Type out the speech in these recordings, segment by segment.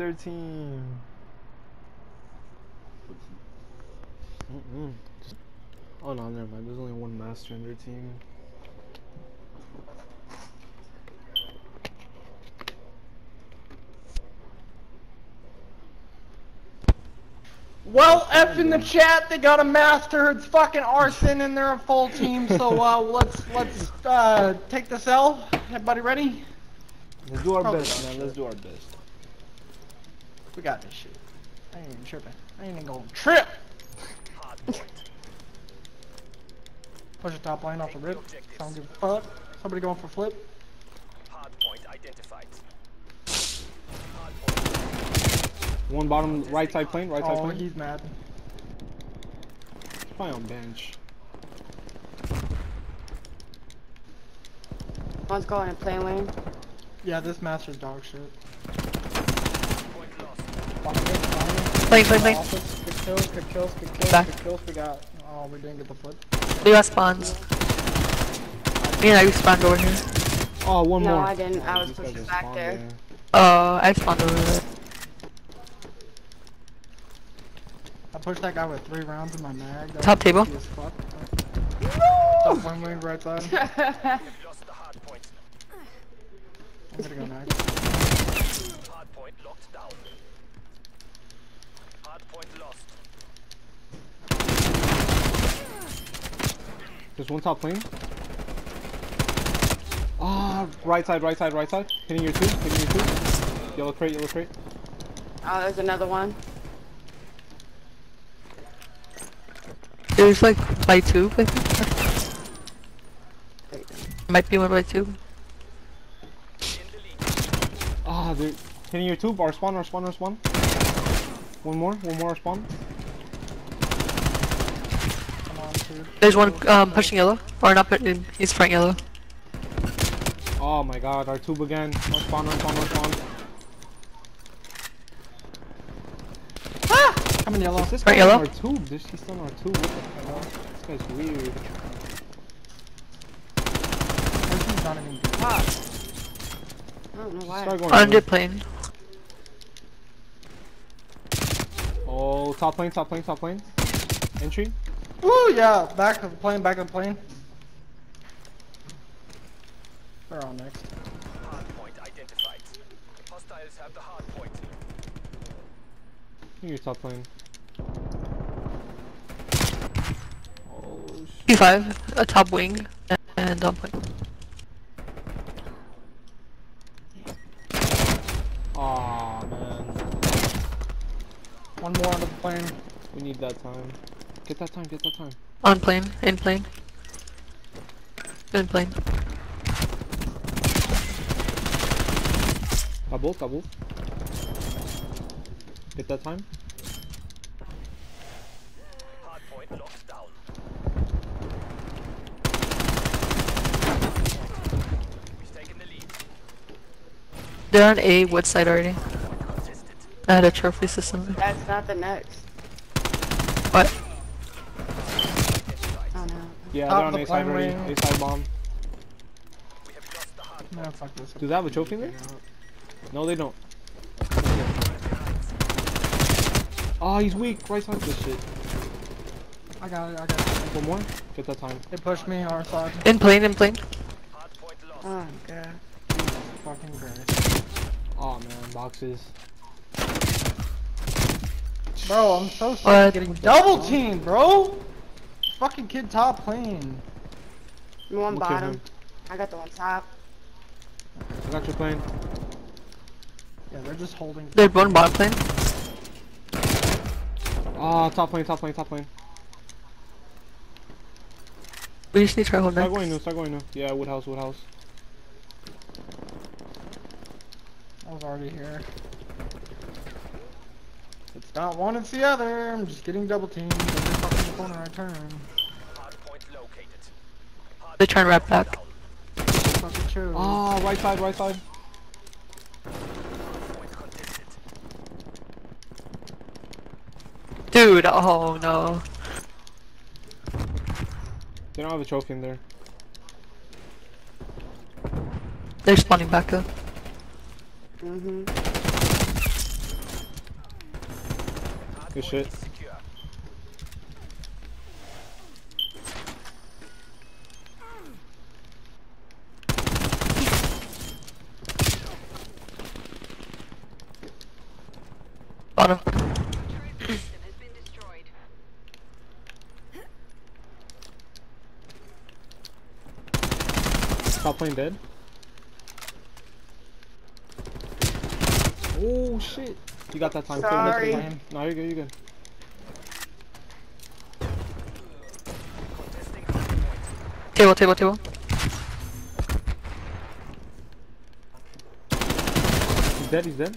their team. Mm-mm. Oh no, never mind. There's only one master in their team. Well, F in the chat, they got a master. It's fucking arson, and they're a full team. So uh, let's let's uh, take this L. Everybody ready? Let's do our Probably best, man. Let's do our best. We got this shit. I ain't even tripping. I ain't even gonna trip. Push the top line off the rip. I don't give a fuck. Somebody going for flip. Hardpoint identified. One bottom right side plane, right side Oh, plane. he's mad. Probably on bench. One's going in plane lane. Yeah, this master's dog shit. Point lost. Fucking good, kills, good kills, good kills, Back. good kills. We got. Oh, we didn't get the flip. We got spawns. Me and I respawned over here. Oh, one No, more. I didn't. I was pushing back spawned there. Uh, I spawned over there. I pushed that guy with three rounds in my mag. That Top table. easy as fuck. Top one wing, right side. We've lost the hardpoint. I'm gonna go next. Hardpoint locked down. Hardpoint lost. There's one top plane. Ah, right side, right side, right side. Hitting your two, hitting your two. Yellow crate, yellow crate. Oh, there's another one. There's like by two, I think. Might be one by two. In the lead. Ah, dude. Hitting your tube. Our spawn, our spawn, our spawn. One more, one more, spawn. Come on, dude. There's one um pushing yellow, or not, but he's front yellow. Oh my god, our tube again. Our spawn, our spawn, our spawn. Coming yellow. Is this Right, guy on yellow? our tube? This, he's still on our tube. What the hell? This guy's weird. Person's not even good. Ah. I don't know why. Start going Under yellow. plane. Oh, top plane, top plane, top plane. Entry. Ooh, yeah. Back of the plane, back of the plane. They're on next. Hardpoint identified. Hostiles have the hard hardpoint. Your top plane. Oh, sh- P5, a top wing, and on plane. Aw, man. One more on the plane. We need that time. Get that time, get that time. On plane, in plane. In plane. Double, double. Get that time. Hardpoint locked down. We've taken the lead. They're on A wood side already. Contested. I had a trophy system. That's not the next. What? Oh no. Yeah, Top they're on the A side already. A side bomb. We have lost the hardpoint. No, fuck this. Do they have a trophy there? No, they don't. Oh, he's weak. Right side this shit. I got it, I got it. One more. Get that time. They pushed me, our side. In plane, in plane. Oh god. Fucking great. Oh man, boxes. Bro, I'm so sick What? of getting double teamed, bro! Fucking kid top plane. One Look at bottom. I got the one top. I got your plane. Yeah, they're just holding. They're one bottom plane. Ah, top plane, top plane, top plane. We just need to try hold Start next. going new, start going new. Yeah, Woodhouse, Woodhouse. I was already here. It's not one, it's the other. I'm just getting double teamed. Every fucking corner I turn. Hardpoint located. They're trying to wrap back. Fucking chose. Ah, right side, right side. Hardpoint contested. Dude, oh no. They don't have a trophy in there. They're spawning back up. Mm-hmm. Good shit. is secure. Bottom. Top plane dead. Oh shit. You got that time. Clear, next Sorry. plane. No, you're good, you're good. Table, table, table. He's dead, he's dead.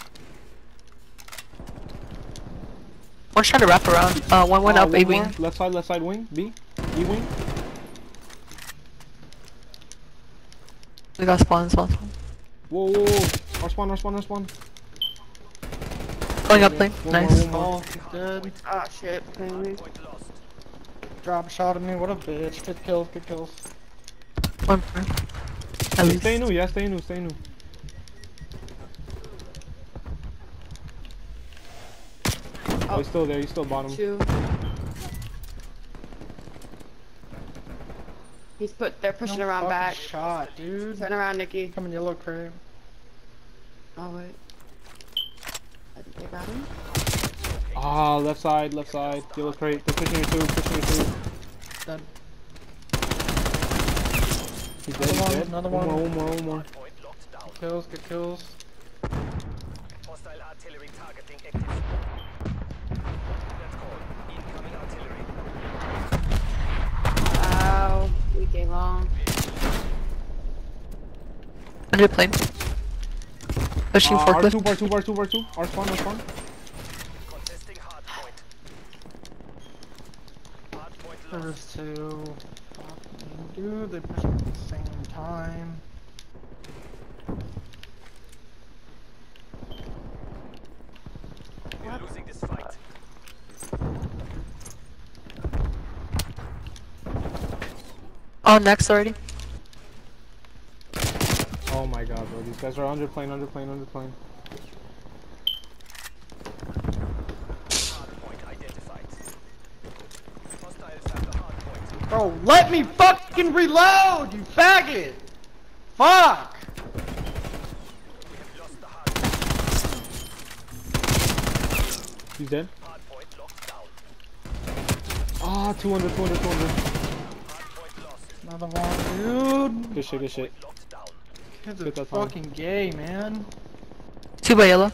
One's trying to wrap around. Uh, one went Uh, up, one A wing. more. Left side, left side wing. B. E wing. We got spawn, spawn, spawn. Whoa, whoa, whoa. Our spawn, our spawn, our spawn. Going up plane. Nice. one more. Oh, he's dead. Shit. Can we- Point lost. Drop shot at me. What a bitch. Good kills. Good kills. One more. At Hey, least. Stay new, yeah, stay new, stay new. Oh, he's still there, he's still bottom. Two. He's put. They're pushing No around back. Shot, dude. Turn around, Nikki. Coming yellow crate. Oh wait. I think they got him. Ah, left side, left side. Yellow crate. They're pushing your two, pushing your two. Dead. He's dead, Another he's one, dead. another one. one. more, one more, one more. Hardpoint. Kills. Good kills. Hostile artillery targeting active. Net call. Incoming artillery. Wow. We came long. Under plane. Pushing Uh, forklift. R2, R2, R2, R2. R spawn, R spawn. Contesting hardpoint. Hardpoint lost. There's two. Fucking dude, they push at the same time. We're losing this fight. Oh, next already. Oh my god, bro. These guys are under plane, under plane, under plane. Hardpoint identified. Hostiles have. Bro, let me fucking reload, you faggot! Fuck! We have lost the hardpoint. He's dead. Hardpoint locked down. Ah, 200, 200, 200. Another one, dude. Good shit, good shit. Point locked down. Kids Get are that time. fucking gay, man. Two by yellow.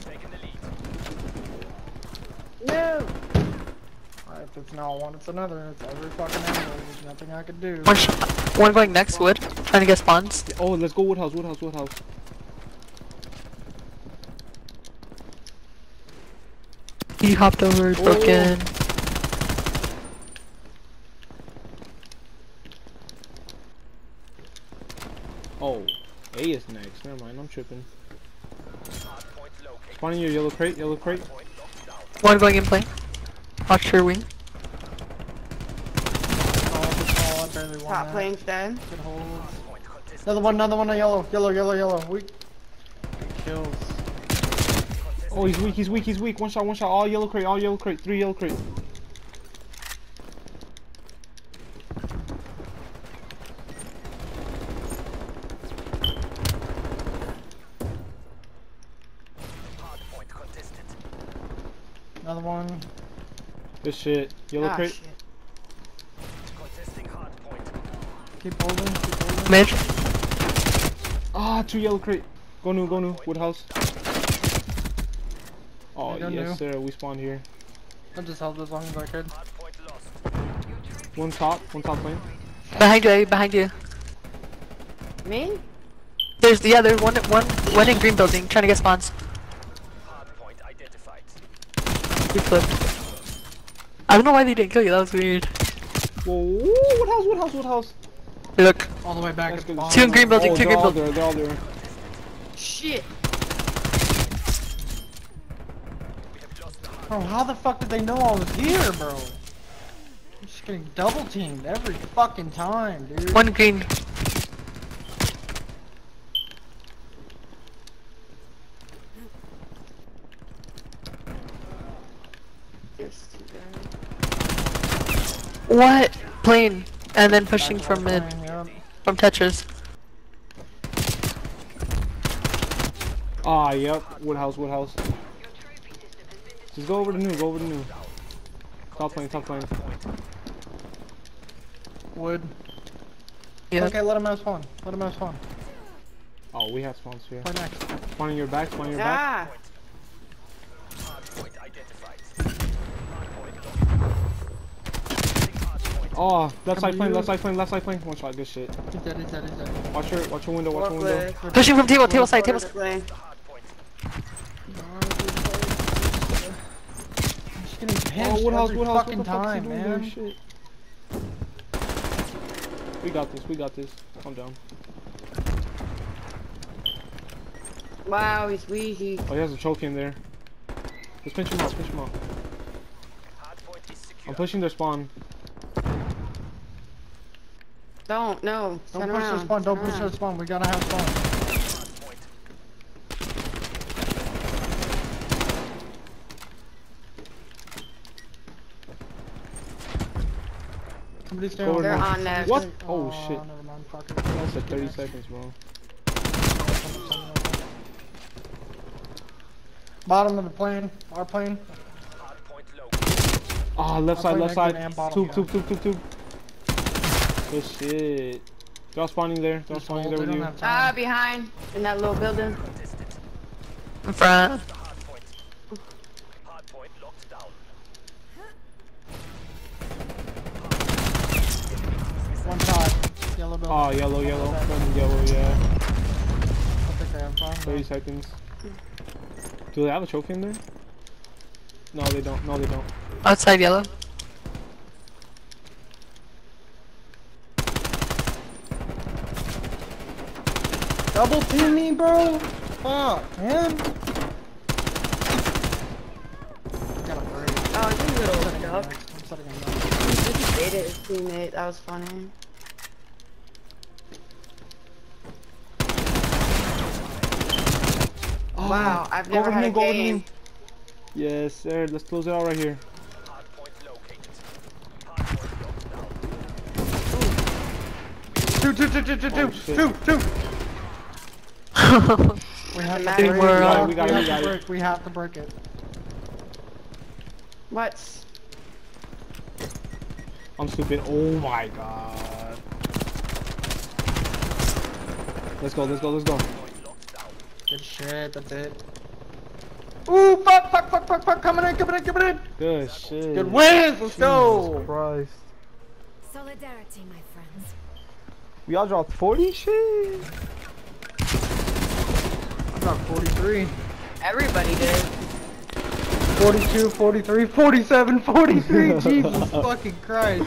Taking the lead. No. Alright, if it's not one, it's another. It's every fucking angle. There's nothing I could do. One. One going next wood. Trying to get spawns. Oh, let's go Woodhouse, Woodhouse, Woodhouse. He hopped over, it's broken. Oh. Oh, A is next. Never mind, I'm tripping. Hardpoint. Spawning your yellow crate, yellow crate. Point locked down. One going in plane. Watch your wing. Good call. I barely won Top that. plane's dead. Good hold. Point contested. Another one, another one, a yellow, yellow, yellow, yellow. Weak. Good kills. Oh, he's weak, he's weak, he's weak. One shot, one shot. All yellow crate, all yellow crate. Three yellow crate. Hardpoint contested. Another one. Good shit. Yellow Ah, crate. shit. Keep holding, keep holding. Mid. Ah, two yellow crate. Go new, go new. Woodhouse. Oh, I go yes, new. sir. We spawned here. I just held as long as I could. One top, one top lane. Behind you, behind you. Me? There's, yeah, there's one, one, one in green building, trying to get spawns. Hardpoint identified. We flipped. I don't know why they didn't kill you, that was weird. Whoa, Woodhouse, Woodhouse, Woodhouse. Look, All the way back That's at good. the Two in green building, oh, two they're green all building. there, they're all there. Shit. We have lost the hard. Bro, how the fuck did they know I was here, bro? I'm just getting double teamed every fucking time, dude. one green. What? Plane. And then pushing from mid. From Tetris. Ah, yep. Woodhouse, Woodhouse. Just go over to new, go over to new. Top plane, top plane. Wood. Yeah. Okay, let him have spawn. Let him have spawn. Oh, we have spawns here. Play next. Spawn in your back, spawn in your back. Ah! Hardpoint identified. Oh, left side to plane, left side plane, left side plane. One shot, good shit. He's dead, he's dead, he's dead. Watch your, watch your window, watch your window. with. Pushing from table, table side, table side. Play. I'm just getting Oh, pinched Woodhouse, every Woodhouse, fucking what the fuck time, man. Shit. We got this, we got this. Calm down. Wow, he's wheezy. Oh, he has a trophy in there. Let's pinch him out, pinch him out. Hardpoint is secure. I'm pushing their spawn. Don't, no. Don't Turn push around. the spawn, don't turn push the around. spawn. We gotta have spawn. Hardpoint. Somebody stay on. They're on next. What? Oh, shit. Never mind. That's like 30 seconds, bro. Bottom of the plane, our plane. Hardpoint low. Ah, left I'll side, left side. and bottom, Tube, tube, tube, tube, tube. Good shit. They're all spawning there. They're all spawning there with you. Ah, time. behind. In that little building. Contested. In front. Hardpoint. Hardpoint locked down. One side. Yellow building. Ah, yellow, yellow. One yellow, yeah. I think they have 30 seconds. Do they have a trophy in there? No, they don't. No, they don't. Outside yellow. Double team me, bro. Fuck, man. Got a break. Oh, you little I'm duck. setting him up. He just dated his teammate. That was funny. Oh, Wow, I've Go never over had me, a go me. game. Yes, sir. Let's close it out right here. Hardpoint located. Hardpoint locked down. Two, two, two, two, two, Oh, two, shit. two, two. We have to break. matter. We're, we have- we got it, we we have got to it. break. We have to break it. What? I'm stupid. Oh my god. Let's go, let's go, let's go. Good shit. That's it. Ooh, fuck, fuck, fuck, fuck, fuck. Coming in, coming in, coming in. Good shit. Good wins. Let's go. Christ. Solidarity, my friends. We all dropped 40 shit. I got 43. Everybody did. 42, 43, 47, 43. Jesus fucking Christ.